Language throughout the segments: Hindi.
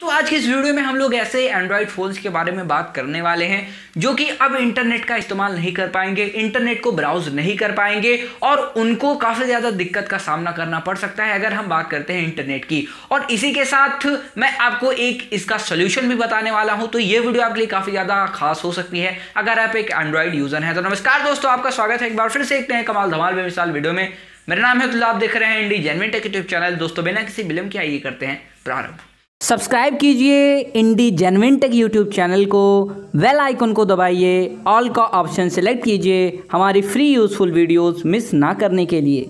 तो आज के इस वीडियो में हम लोग ऐसे एंड्रॉयड फ़ोन्स के बारे में बात करने वाले हैं, जो कि अब इंटरनेट का इस्तेमाल नहीं कर पाएँगे इंटरनेट को ब्राउज नहीं कर पाएँगे, और उनको काफ़ी ज़्यादा दिक्कत का सामना करना पड़ सकता है अगर हम बात करते हैं इंटरनेट की। और इसी के साथ मैं आपको एक इसका सोल्यूशन भी बताने वाला हूँ तो ये वीडियो आपके लिए काफ़ी ज़्यादा खास हो सकती है। अगर आप एक एंड्रॉयड यूज़र हैं तो नमस्कार दोस्तों, आपका स्वागत है एक बार फिर से एक नए कमाल धमाल बेमिसाल वीडियो में। मेरा नाम है तो आप देख रहे हैं indie genuine tech YouTube channel दोस्तों, बिना किसी बिलम के आइए करते हैं प्रारंभ। सब्सक्राइब कीजिए indie genuine tech YouTube channel को वेल आइकन को दबाइए, ऑल का ऑप्शन सेलेक्ट कीजिए हमारी फ्री यूज़फुल वीडियोस मिस ना करने के लिए।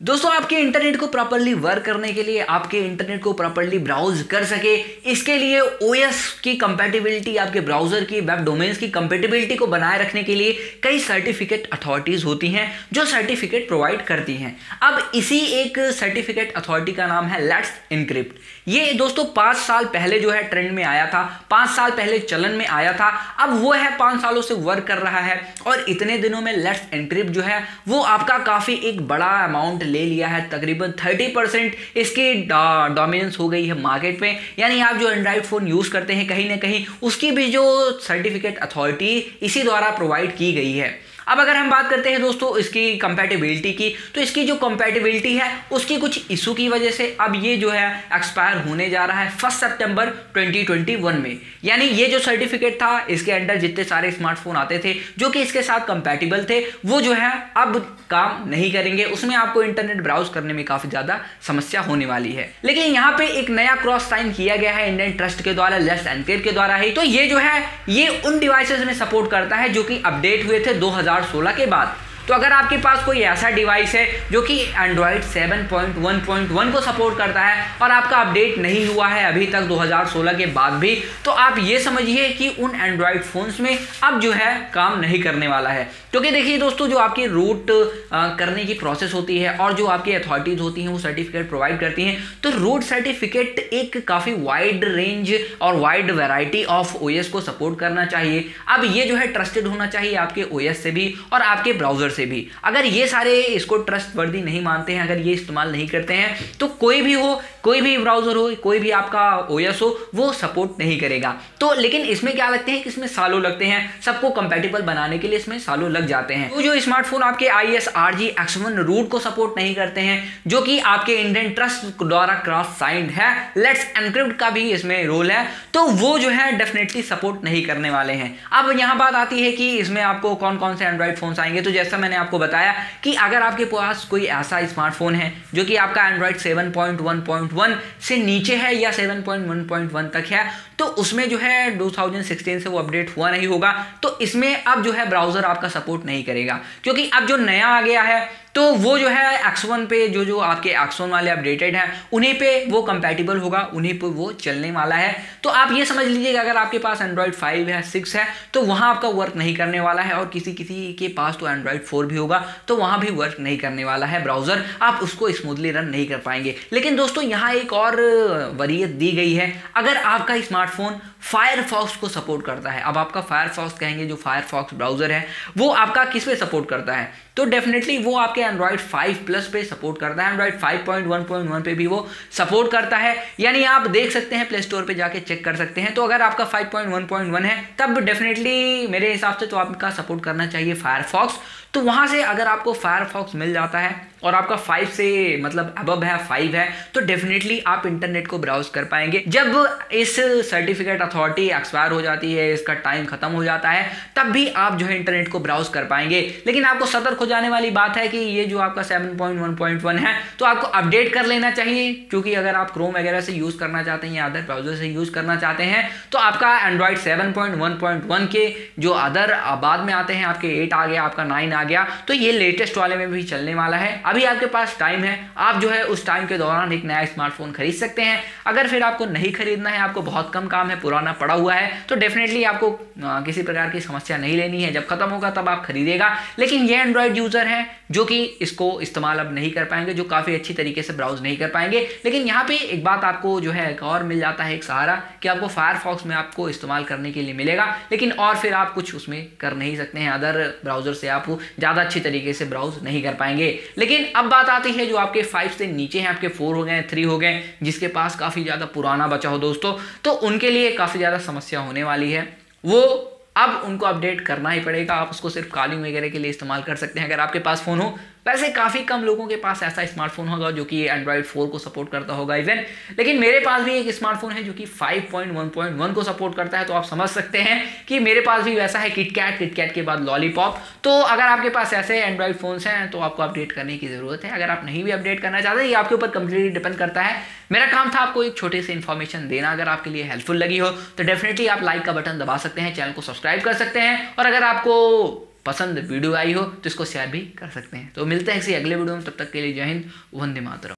दोस्तों, आपके इंटरनेट को प्रॉपरली वर्क करने के लिए, आपके इंटरनेट को प्रॉपरली ब्राउज कर सके, इसके लिए ओएस की कंपैटिबिलिटी आपके ब्राउज़र की वेब डोमेन्स की कंपैटिबिलिटी को बनाए रखने के लिए कई सर्टिफिकेट अथॉरिटीज़ होती हैं, जो सर्टिफिकेट प्रोवाइड करती हैं। अब इसी एक सर्टिफिकेट अथॉरिटी का नाम है लेट्स इनक्रिप्ट ये दोस्तों, पाँच साल पहले जो है ट्रेंड में आया था, पाँच साल पहले चलन में आया था, अब वो है पाँच सालों से वर्क कर रहा है, और इतने दिनों में लेट्स इनक्रिप्ट जो है, वो आपका काफ़ी एक बड़ा अमाउंट ले लिया है, तकरीबन थर्टी परसेंट इसकी डोमिनेंस हो गई है मार्केट में। यानी आप जो एंड्रॉइड फ़ोन यूज़ करते हैं, कहीं ना कहीं उसकी भी जो सर्टिफिकेट अथॉरिटी इसी द्वारा प्रोवाइड की गई है। अब अगर हम बात करते हैं दोस्तों इसकी कंपैटिबिलिटी की तो इसकी जो कंपैटिबिलिटी है, उसकी कुछ इशू की वजह से अब ये जो है एक्सपायर होने जा रहा है फ़र्स्ट सितंबर 2021 में। यानी ये जो सर्टिफिकेट था, इसके अंडर जितने सारे स्मार्टफ़ोन आते थे, जो कि इसके साथ कंपैटिबल थे, वो जो है अब काम नहीं करेंगे। उसमें आपको इंटरनेट ब्राउज करने में काफ़ी ज़्यादा समस्या होने वाली है। लेकिन यहाँ पे एक नया क्रॉस साइन किया गया है इंडियन ट्रस्ट के द्वारा लेस एनकेट के द्वारा ही। तो ये जो है, ये उन डिवाइसेस में सपोर्ट करता है जो कि अपडेट हुए थे 2016 के बाद तो अगर आपके पास कोई ऐसा डिवाइस है जो कि एंड्रॉयड 7.1.1 को सपोर्ट करता है और आपका अपडेट नहीं हुआ है अभी तक 2016 के बाद भी तो आप ये समझिए कि उन एंड्रॉयड फ़ोन्स में अब जो है काम नहीं करने वाला है। क्योंकि देखिए दोस्तों, जो आपकी रूट करने की प्रोसेस होती है और जो आपकी अथॉरिटीज़ होती हैं, वो सर्टिफिकेट प्रोवाइड करती हैं तो रूट सर्टिफिकेट एक काफ़ी वाइड रेंज और वाइड वेराइटी ऑफ़ ओएस को सपोर्ट करना चाहिए। अब ये जो है ट्रस्टेड होना चाहिए आपके ओएस से भी और आपके ब्राउज़र से भी। अगर ये सारे इसको ट्रस्ट वर्दी नहीं मानते हैं, अगर ये इस्तेमाल नहीं करते हैं तो कोई भी हो कोई भी ब्राउज़र हो, कोई भी आपका ओएस हो, वो सपोर्ट नहीं करेगा। तो लेकिन इसमें क्या लगते हैं कि इसमें सालों लगते हैं। सबको कंपेटेबल बनाने के लिए इसमें सालों लग जाते हैं। तो जो स्मार्टफ़ोन आपके I S R G X one root को सपोर्ट नहीं करते हैं, जो कि आपके इंडियन ट्रस्ट द्वारा क्रॉस साइंड है लेट्स एनक्रिप्ट का भी इसमें रोल है। तो वो जो है डेफिनेटली सपोर्ट नहीं करने वाले हैं। अब यहाँ बात आती है कि इसमें आपको कौन कौन से एंड्रॉइड फ़ोन आएँगे। तो जैसा मैंने आपको बताया कि अगर आपके पास कोई ऐसा स्मार्टफ़ोन है, जो कि आपका एंड्रॉइड 7.1.1 से नीचे है या 7.1.1 तक है तो उसमें जो है 2016 से वो अपडेट हुआ नहीं होगा। तो इसमें अब जो है ब्राउज़र आपका सपोर्ट नहीं करेगा। क्योंकि अब जो नया आ गया है तो वो जो है एक्सवन पे, जो जो आपके एक्सवन वाले अपडेटेड हैं, उन्हीं पे वो कंपैटिबल होगा, उन्हीं पे वो चलने वाला है। तो आप ये समझ लीजिए कि अगर आपके पास एंड्रॉयड फाइव है सिक्स है तो वहाँ आपका वर्क नहीं करने वाला है और किसी किसी के पास तो एंड्रॉयड फोर भी होगा तो वहाँ भी वर्क नहीं करने वाला है ब्राउज़र आप उसको स्मूथली रन नहीं कर पाएँगे। लेकिन दोस्तों, यहाँ एक और वरीयत दी गई है। अगर आपका स्मार्टफ़ोन फायरफॉक्स को सपोर्ट करता है, अब आपका फायरफॉक्स कहेंगे जो फायरफॉक्स ब्राउज़र है, वो आपका किस पे सपोर्ट करता है? तो डेफिनेटली वो आपके एंड्रॉयड 5 प्लस पे सपोर्ट करता है। एंड्रॉयड 5.1.1 पे भी वो सपोर्ट करता है। यानी आप देख सकते हैं प्ले स्टोर पे जाके चेक कर सकते हैं। तो अगर आपका 5.1.1 है, तब डेफिनेटली मेरे हिसाब से तो आपका सपोर्ट करना चाहिए फायरफॉक्स तो वहाँ से अगर आपको फायरफॉक्स मिल जाता है और आपका फाइव से मतलब अबब है फाइव है तो डेफिनेटली आप इंटरनेट को ब्राउज कर पाएँगे। जब इस सर्टिफिकेट अथॉरिटी एक्सपायर हो जाती है, इसका टाइम खत्म हो जाता है, तब भी आप जो है इंटरनेट को ब्राउज कर पाएँगे। लेकिन आपको सतर्क हो जाने वाली बात है कि ये जो आपका 7.1.1 है तो आपको अपडेट कर लेना चाहिए। क्योंकि अगर आप क्रोम वगैरह से यूज़ करना चाहते हैं या अदर ब्राउज़र से यूज़ करना चाहते हैं तो आपका एंड्रॉइड 7.1.1 के जो अदर बाद में आते हैं, आपके एट आ गया, आपका नाइन आ गया तो ये लेटेस्ट वाले में भी चलने वाला है। अभी आपके पास टाइम है, आप जो है उस टाइम के दौरान एक नया स्मार्टफ़ोन खरीद सकते हैं। अगर फिर आपको नहीं खरीदना है, आपको बहुत कम काम है, पुराना पड़ा हुआ है तो डेफिनेटली आपको किसी प्रकार की समस्या नहीं लेनी है। जब खत्म होगा, तब आप खरीदेगा। लेकिन ये एंड्रॉयड यूज़र हैं, जो कि इसको इस्तेमाल अब नहीं कर पाएँगे, जो काफ़ी अच्छी तरीके से ब्राउज नहीं कर पाएँगे। लेकिन यहाँ पे एक बात आपको जो है एक और मिल जाता है, एक सहारा, कि आपको फायरफॉक्स में आपको इस्तेमाल करने के लिए मिलेगा। लेकिन और फिर आप कुछ उसमें कर नहीं सकते हैं अदर ब्राउज़र से आप ज़्यादा अच्छी तरीके से ब्राउज नहीं कर पाएँगे। लेकिन लेकिन अब बात आती है जो आपके फाइव से नीचे हैं, आपके फोर हो गए थ्री हो गए जिसके पास काफ़ी ज़्यादा पुराना बचा हो दोस्तों तो उनके लिए काफ़ी ज़्यादा समस्या होने वाली है। वो अब उनको अपडेट करना ही पड़ेगा, आप उसको सिर्फ़ कॉलिंग वगैरह के लिए इस्तेमाल कर सकते हैं, अगर आपके पास फ़ोन हो वैसे काफ़ी कम लोगों के पास ऐसा स्मार्टफ़ोन होगा जो कि एंड्रॉइड 4 को सपोर्ट करता होगा इवन लेकिन मेरे पास भी एक स्मार्टफ़ोन है जो कि 5.1.1 को सपोर्ट करता है तो आप समझ सकते हैं कि मेरे पास भी वैसा है किटकैट किटकैट के बाद लॉलीपॉप तो अगर आपके पास ऐसे एंड्रॉइड फोन्स हैं तो आपको अपडेट करने की ज़रूरत है। अगर आप नहीं भी अपडेट करना चाहते, ये आपके ऊपर कंप्लीटली डिपेंड करता है। मेरा काम था आपको एक छोटे से इन्फॉर्मेशन देना, अगर आपके लिए हेल्पफुल लगी हो तो डेफिनेटली आप लाइक का बटन दबा सकते हैं चैनल को सब्सक्राइब कर सकते हैं। और अगर आपको पसंद वीडियो आई हो तो इसको शेयर भी कर सकते हैं। तो मिलते हैं किसी अगले वीडियो में, तब तक के लिए जय हिंद, वंदे मातरम।